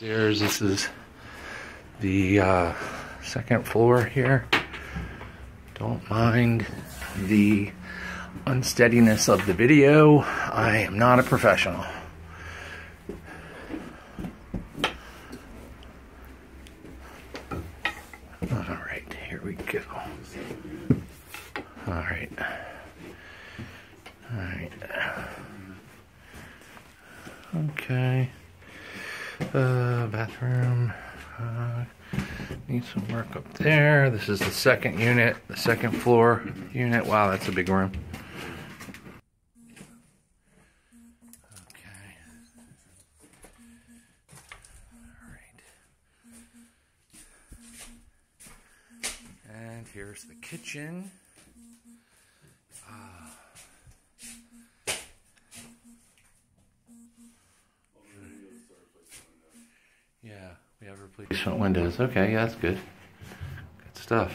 Stairs. This is the uh, second floor here. Don't mind the unsteadiness of the video. I am not a professional. All right, here we go. All right. All right. Okay. Uh, bathroom. Uh, need some work up there. This is the second unit, the second floor unit. Wow, that's a big room. Okay. All right. And here's the kitchen. Ah. Yeah, we have replacement windows. Okay, yeah, that's good. Good stuff.